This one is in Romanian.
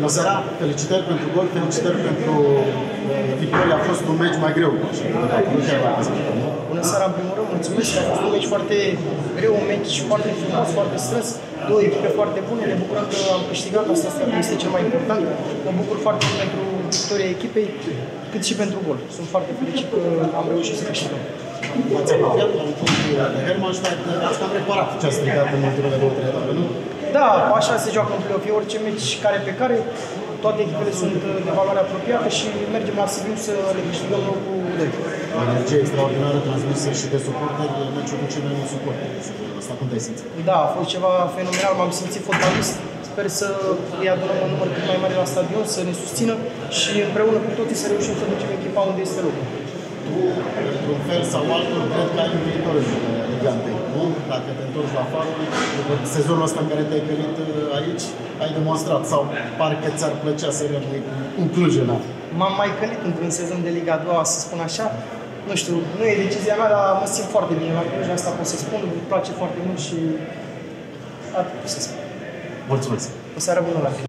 Bună seara, felicitări pentru gol, felicitări pentru uh, victoria. A fost un meci mai greu. așa, Nu chiar dacă zic, nu? Bună seara, în primul rând, mulțumesc. A fost un meci foarte greu, un meci foarte frumos, foarte strâns. Două echipe foarte bune, ne bucurăm că am câștigat, asta este cel mai important. Mă bucur foarte mult pentru victoria echipei, cât și pentru gol. Sunt foarte fericit că am reușit să câștigăm. V-ați apropiat la un punct de Hermannstadt, ați cam reparat ce a stricat în ultimele două, trei etape, nu? Da, așa se joacă în play-off. E orice meci care pe care, toate echipele sunt de valoare apropiată și mergem la Sibiu să le câștigăm locul 2. O energie extraordinară transmisă și de suporteri, meciul cu cei mai mulți suporteri. Asta cum te-ai simțit? Da, a fost ceva fenomenal, m-am simțit fotbalist. Sper să îi adunăm un număr cât mai mare la stadion, să ne susțină și împreună cu toții să reușim să ducem echipa unde este locul. Tu, într-un fel sau altul, cred că ai un viitor în Liga 1, nu? Dacă te întorci la farul, după sezonul ăsta în care te-ai venit aici, ai demonstrat sau parcă ți-ar plăcea să rămâi în Cluj în M-am mai călit într-un sezon de Liga 2, să spun așa. Nu știu, nu e decizia mea, dar mă simt foarte bine la Cluj, asta pot să spun, îmi place foarte mult și atât pot să spun. Mulțumesc! O seară bună la tine!